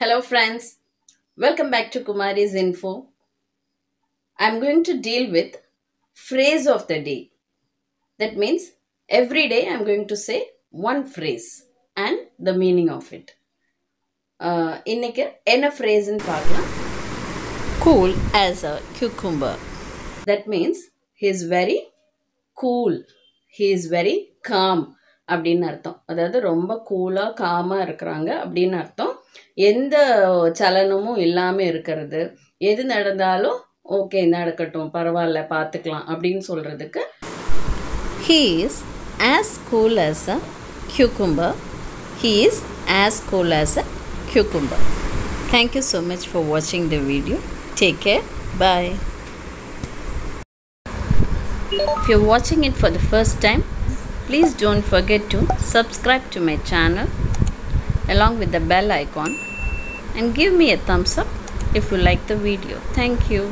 Hello, friends. Welcome back to Kumari's Info. I'm going to deal with phrase of the day. That means every day I'm going to say one phrase and the meaning of it. Uh, இன்னைக்கு என்ன phrase-ன்னு பார்க்கலாம் cool as a cucumber. That means he is very cool he is very calm அப்படின்னு அர்த்தம். அதாவது ரொம்ப கூலாக காமாக இருக்கிறாங்க அப்படின்னு அர்த்தம். எந்த சலனமும் இல்லாமல் இருக்கிறது. எது நடந்தாலும் ஓகே நடக்கட்டும் பரவாயில்ல பார்த்துக்கலாம் அப்படின்னு சொல்கிறதுக்கு he's as cool as a cucumber he is as cool as a cucumber thank you so much for வாட்சிங் the video take care bye If you're watching it for the first time, please don't forget to subscribe to my channel along with the bell icon and give me a thumbs up if you like the video. Thank you.